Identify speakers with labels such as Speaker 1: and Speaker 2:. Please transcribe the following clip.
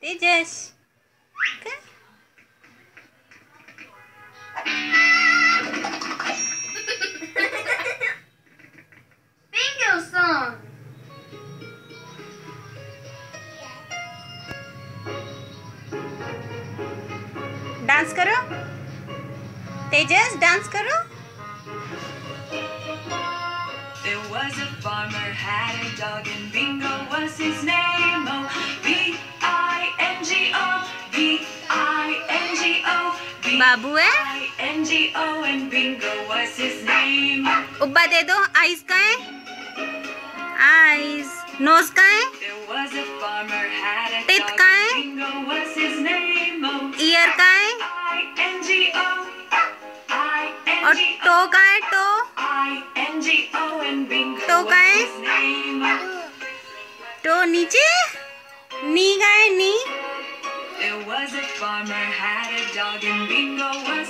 Speaker 1: Tejas. Okay.
Speaker 2: Bingo song.
Speaker 1: Dance करो तेजस dance करो
Speaker 3: There was a farmer had a dog and Bingo was his name.
Speaker 1: बाबू है उब्बा दे दो ice का है ice nose का है
Speaker 3: टिथ
Speaker 1: का है ईयर का है और टो का है टो
Speaker 3: टो
Speaker 1: का है टो नीचे?
Speaker 3: Was a farmer had a dog and Bingo was